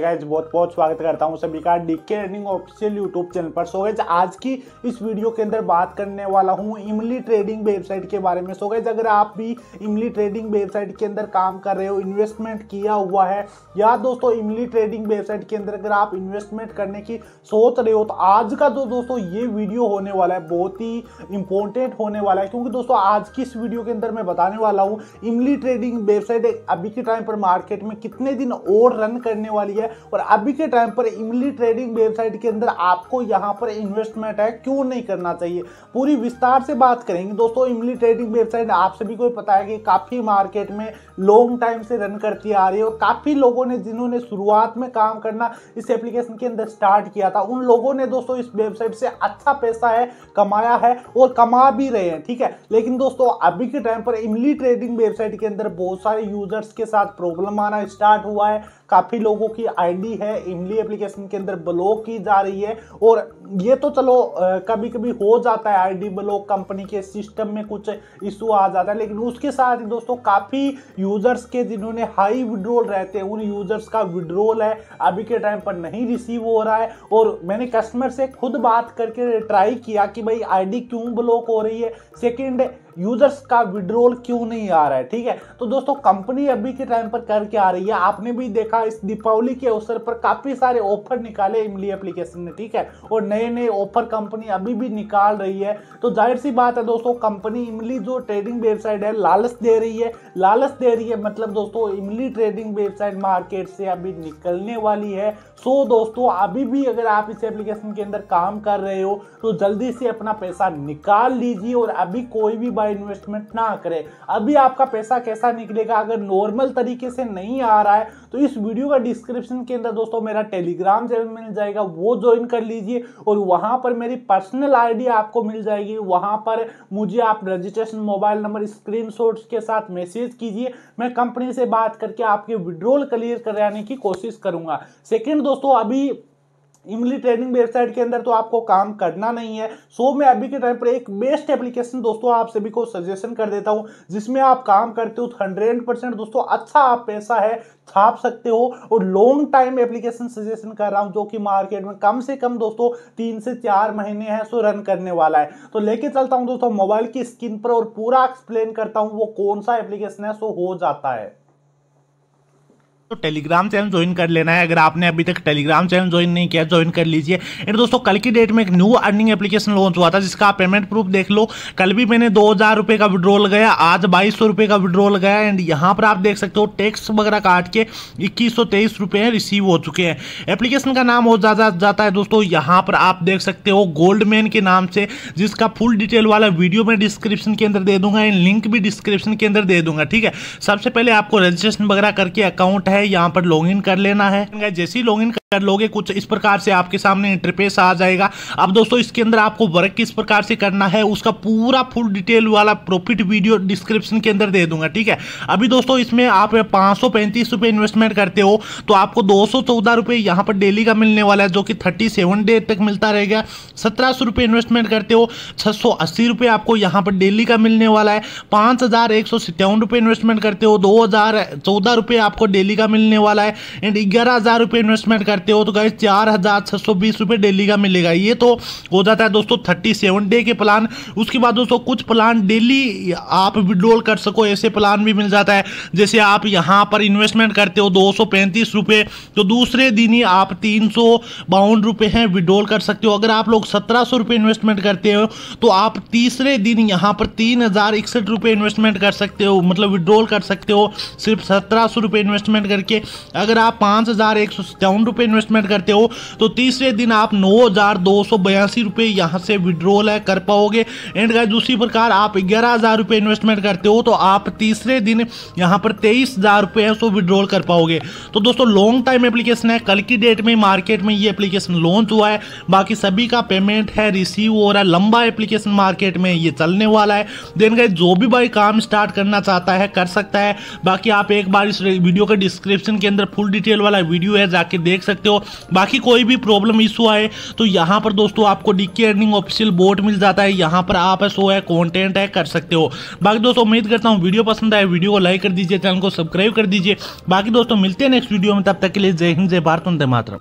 Guys बहुत बहुत स्वागत करता हूँ सभी का DK running official YouTube channel पर। सो गाइज़ आज की इस वीडियो के अंदर बात करने वाला हूँ इमली ट्रेडिंग वेबसाइट के बारे में। सो गाइज़ अगर आप भी इमली ट्रेडिंग वेबसाइट के अंदर काम कर रहे हो इन्वेस्टमेंट किया हुआ है, या दोस्तों इमली ट्रेडिंग वेबसाइट के अंदर अगर आप इन्वेस्टमेंट करने की सोच रहे हो तो आज का जो दोस्तों ये वीडियो होने वाला है, बहुत ही इंपॉर्टेंट होने वाला है। क्योंकि दोस्तों, आज की इस वीडियो के अंदर मैं बताने वाला हूँ इमली ट्रेडिंग वेबसाइट अभी के टाइम पर मार्केट में कितने दिन और रन करने वाली है है और अभी के टाइम पर इमली ट्रेडिंग वेबसाइट के अंदर आपको यहाँ पर इन्वेस्टमेंट है, क्यों नहीं करना चाहिए? पूरी विस्तार से बात करेंगे। दोस्तों, इमली ट्रेडिंग वेबसाइट आप सभी को पता है कि काफ़ी मार्केट में लॉन्ग टाइम से रन करती आ रही है और काफ़ी लोगों ने, जिन्होंने शुरुआत में काम करना इस एप्लीकेशन के अंदर स्टार्ट किया था, उन लोगों ने दोस्तों इस वेबसाइट से अच्छा पैसा है, कमाया है और कमा भी रहे हैं, ठीक है? लेकिन दोस्तों, अभी के टाइम पर इमली ट्रेडिंग वेबसाइट के अंदर बहुत सारे यूज़र्स के साथ प्रॉब्लम आना स्टार्ट हुआ है। काफ़ी लोगों की आईडी है, इमली एप्लीकेशन के अंदर ब्लॉक की जा रही है और ये तो चलो कभी कभी हो जाता है आईडी ब्लॉक कंपनी के सिस्टम में कुछ इशू आ जाता है, लेकिन उसके साथ ही दोस्तों काफ़ी यूज़र्स के जिन्होंने हाई विड्रोल रहते हैं, उन यूज़र्स का विड्रोल है, अभी के टाइम पर नहीं रिसीव हो रहा है और मैंने कस्टमर से खुद बात करके ट्राई किया कि भाई आईडी क्यों ब्लॉक हो रही है। सेकेंड यूज़र्स का विड्रोल क्यों नहीं आ रहा है? ठीक है? तो दोस्तों, कंपनी अभी के टाइम पर करके आ रही है। आपने भी देखा, इस दीपावली के अवसर पर काफ़ी सारे ऑफ़र निकाले इमली एप्लीकेशन ने, ठीक है? और नए नए ऑफ़र कंपनी अभी भी निकाल रही है। तो ज़ाहिर सी बात है दोस्तों कंपनी इमली जो ट्रेडिंग वेबसाइट है, लालच दे रही है। लालच दे रही है मतलब दोस्तों, इमली ट्रेडिंग वेबसाइट मार्केट से अभी निकलने वाली है। सो दोस्तों, अभी भी अगर आप इस एप्लीकेशन के अंदर काम कर रहे हो तो जल्दी से अपना पैसा निकाल लीजिए और अभी कोई भी बाय इन्वेस्टमेंट ना करें। अभी आपका पैसा कैसा निकलेगा? अगर नॉर्मल तरीके से नहीं आ रहा है तो इस वीडियो का डिस्क्रिप्शन के अंदर दोस्तों मेरा टेलीग्राम चैनल मिल जाएगा, वो ज्वाइन कर लीजिए और वहाँ पर मेरी पर्सनल आईडी आपको मिल जाएगी। वहाँ पर मुझे आप रजिस्ट्रेशन मोबाइल नंबर स्क्रीन के साथ मैसेज कीजिए। मैं कंपनी से बात करके आपके विड्रोल क्लियर कराने की कोशिश करूँगा। सेकेंड दोस्तों, अभी इमली ट्रेडिंग वेबसाइट के अंदर तो आपको काम करना नहीं है। सो मैं अभी के टाइम पर एक बेस्ट एप्लीकेशन दोस्तों आप सभी को सजेशन कर देता हूँ, जिसमें आप काम करते हो हंड्रेड परसेंट दोस्तों। अच्छा आप पैसा है, छाप सकते हो और लॉन्ग टाइम एप्लीकेशन सजेशन कर रहा हूँ, जो कि मार्केट में कम से कम दोस्तों तीन से चार महीने हैं सो रन करने वाला है। तो लेके चलता हूँ दोस्तों मोबाइल की स्क्रीन पर और पूरा एक्सप्लेन करता हूँ, वो कौन सा एप्लीकेशन है सो हो जाता है। तो टेलीग्राम चैनल ज्वाइन कर लेना है। अगर आपने अभी तक टेलीग्राम चैनल ज्वाइन नहीं किया ज्वाइन कर लीजिए। एंड दोस्तों, कल की डेट में एक न्यू अर्निंग एप्लीकेशन लॉन्च हुआ था, जिसका पेमेंट प्रूफ देख लो। कल भी मैंने दो हज़ार रुपये का विड्रॉल गया आज बाईस सौ रुपये का विड्रॉल गया एंड यहाँ पर आप देख सकते हो टैक्स वगैरह काट के इक्कीस सौ तेईस रुपये रिसीव हो चुके हैं। एप्लीकेशन का नाम हो ज़्यादा जाता है दोस्तों, यहाँ पर आप देख सकते हो गोल्ड मैन के नाम से, जिसका फुल डिटेल वाला वीडियो मैं डिस्क्रिप्शन के अंदर दे दूँगा। एंड लिंक भी डिस्क्रिप्शन के अंदर दे दूँगा, ठीक है? सबसे पहले आपको रजिस्ट्रेशन वगैरह करके अकाउंट है यहाँ पर लॉगिन कर लेना है। जैसे ही लॉगिन कर लोगे, कुछ इस प्रकार से आपके सामने इंटरफेस आ जाएगा। अब दोस्तों, इसके अंदर आपको वर्क किस प्रकार से करना है, उसका पूरा फुल डिटेल वाला प्रॉफिट वीडियो डिस्क्रिप्शन के अंदर दे दूँगा, ठीक है? अभी दोस्तों, इसमें आप पाँच सौ इन्वेस्टमेंट करते हो तो आपको दो सौ यहाँ पर डेली का मिलने वाला है, जो कि थर्टी डे तक मिलता रहेगा सत्रह इन्वेस्टमेंट करते हो रुपए आपको यहाँ पर डेली का मिलने वाला है। पाँच इन्वेस्टमेंट करते हो, दो आपको डेली का मिलने वाला है। एंड ग्यारह हज़ार रुपए इन्वेस्टमेंट करते हो तो गाइस चार हज़ार छह सौ बीस रुपए डेली का मिलेगा। ये तो हो जाता है दोस्तों थर्टी सेवन डे के प्लान उसके बाद दोस्तों कुछ प्लान डेली आप विड्रोल कर सको, ऐसे प्लान भी मिल जाता है। जैसे आप यहाँ पर इन्वेस्टमेंट करते हो दो सौ पैंतीस रुपए तो दूसरे दिन ही आप तीन सौ बावन रुपए हैं विड्रोल कर सकते हो। अगर आप लोग सत्रह सौ रुपए इन्वेस्टमेंट करते हो तो आप तीसरे दिन यहाँ पर तीन हज़ार इकसठ रुपए इन्वेस्टमेंट कर सकते हो। मतलब विड्रोल कर सकते हो। सिर्फ़ सत्रह सौ रुपए इन्वेस्टमेंट करके अगर आप पाँच हज़ार एक सौ सत्तावन रुपये इन्वेस्टमेंट करते हो तो तीसरे दिन आप नौ हज़ार दो सौ बयासी रुपये यहाँ से विड्रॉल है कर पाओगे। एंड गाइस दूसरी प्रकार आप ग्यारह हज़ार रुपये इन्वेस्टमेंट करते हो तो आप तीसरे दिन यहाँ पर तेईस हज़ार रुपये है, सो विड्रॉल कर पाओगे। तो दोस्तों लॉन्ग टाइम एप्लीकेशन है, कल की डेट में मार्केट में ये एप्लीकेशन लॉन्च हुआ है। बाकी सभी का पेमेंट है रिसीव हो रहा है, लंबा एप्लीकेशन मार्केट में ये चलने वाला है। देन गाइस जो भी भाई काम स्टार्ट करना चाहता है, कर सकता है। बाकी आप एक बार इस वीडियो के डिस्क डिस्क्रिप्शन के अंदर फुल डिटेल वाला वीडियो है, जाके देख सकते हो। बाकी कोई भी प्रॉब्लम इशू आए तो यहाँ पर दोस्तों आपको डीके अर्निंग ऑफिशियल बोर्ड मिल जाता है। यहाँ पर आप शो है कॉन्टेंट है, कर सकते हो। बाकी दोस्तों, उम्मीद करता हूँ वीडियो पसंद आए वीडियो को लाइक कर दीजिए चैनल को सब्सक्राइब कर दीजिए। बाकी दोस्तों, मिलते हैं नेक्स्ट वीडियो में, तब तक के लिए जय हिंद, जय भारत, वंदे मातरम।